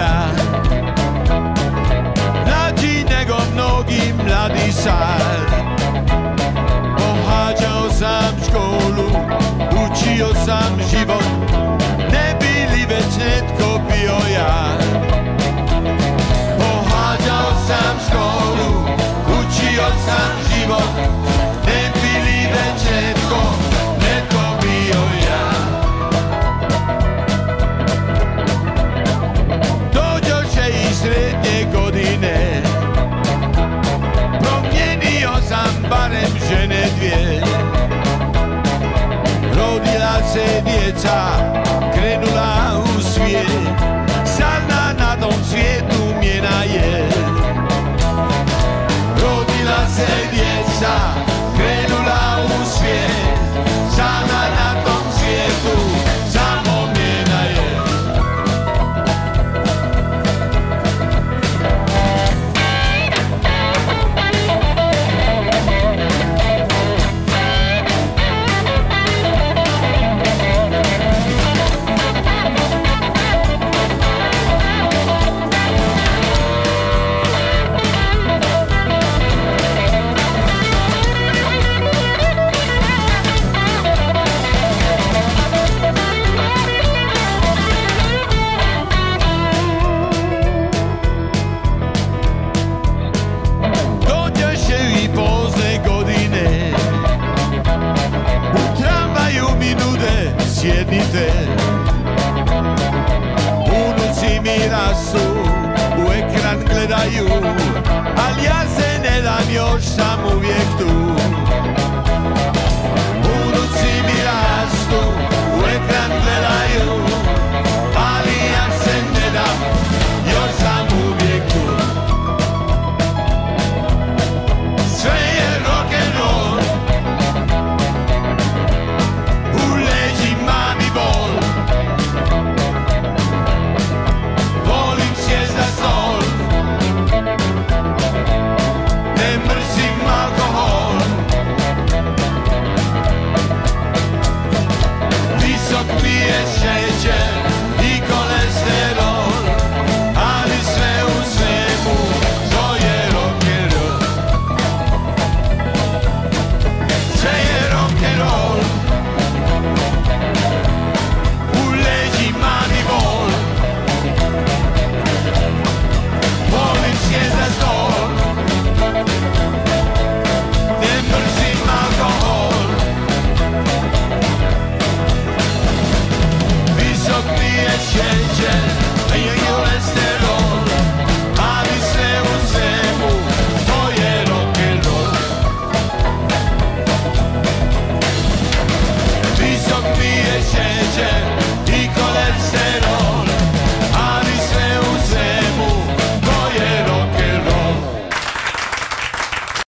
znamená Mladí nego mnogi mladý sál Poháďal sám školu, sam sám nie Nebyli večne tko bio ja Poháďal sám školu, učil sám život yes, nude sjednite Unuci mi rasu, u ekran gledaju Ali ja ne dam, još sam uvijek tu changes